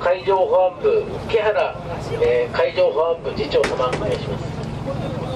海上保安部、木原、えー、海上保安部次長様お願いします。